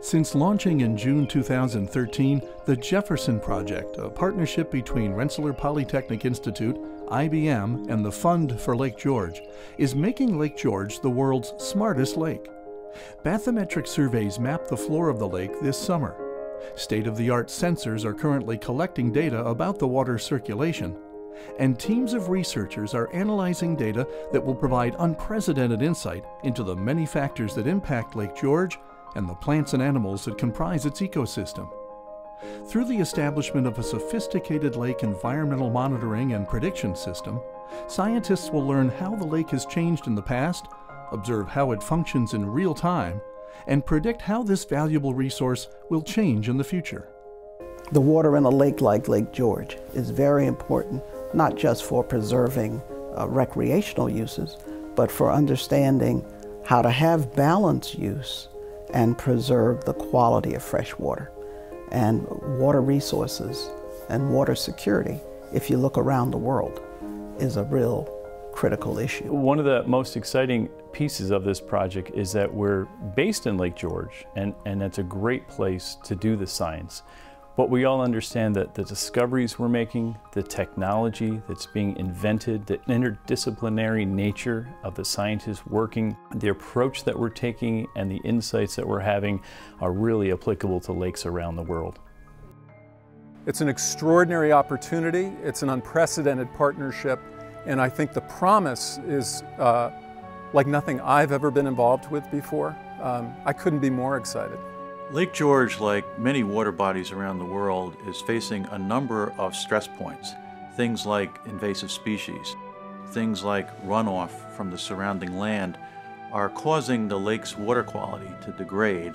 Since launching in June 2013, the Jefferson Project, a partnership between Rensselaer Polytechnic Institute, IBM, and the Fund for Lake George, is making Lake George the world's smartest lake. Bathymetric surveys map the floor of the lake this summer. State of the art sensors are currently collecting data about the water's circulation, and teams of researchers are analyzing data that will provide unprecedented insight into the many factors that impact Lake George and the plants and animals that comprise its ecosystem. Through the establishment of a sophisticated lake environmental monitoring and prediction system, scientists will learn how the lake has changed in the past, observe how it functions in real time, and predict how this valuable resource will change in the future. The water in a lake like Lake George is very important, not just for preserving uh, recreational uses, but for understanding how to have balanced use and preserve the quality of fresh water. And water resources and water security, if you look around the world, is a real critical issue. One of the most exciting pieces of this project is that we're based in Lake George, and, and it's a great place to do the science. But we all understand that the discoveries we're making, the technology that's being invented, the interdisciplinary nature of the scientists working, the approach that we're taking, and the insights that we're having are really applicable to lakes around the world. It's an extraordinary opportunity. It's an unprecedented partnership. And I think the promise is uh, like nothing I've ever been involved with before. Um, I couldn't be more excited. Lake George, like many water bodies around the world, is facing a number of stress points. Things like invasive species, things like runoff from the surrounding land are causing the lake's water quality to degrade.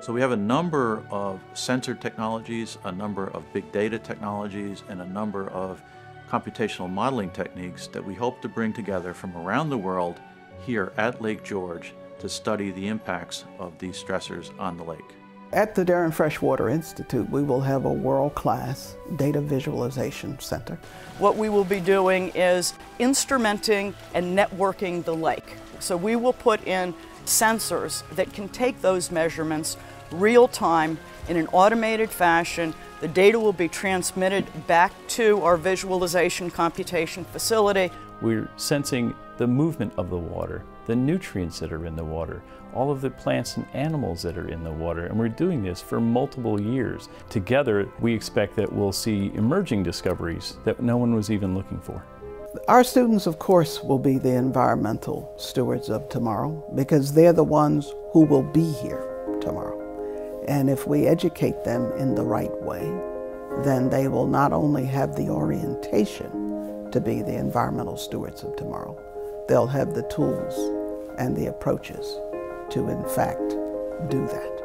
So we have a number of sensor technologies, a number of big data technologies, and a number of computational modeling techniques that we hope to bring together from around the world here at Lake George to study the impacts of these stressors on the lake. At the Darrin Freshwater Institute, we will have a world-class data visualization center. What we will be doing is instrumenting and networking the lake. So we will put in sensors that can take those measurements real time in an automated fashion. The data will be transmitted back to our visualization computation facility. We're sensing the movement of the water, the nutrients that are in the water, all of the plants and animals that are in the water. And we're doing this for multiple years. Together, we expect that we'll see emerging discoveries that no one was even looking for. Our students, of course, will be the environmental stewards of tomorrow because they're the ones who will be here tomorrow. And if we educate them in the right way, then they will not only have the orientation to be the environmental stewards of tomorrow, they'll have the tools and the approaches to, in fact, do that.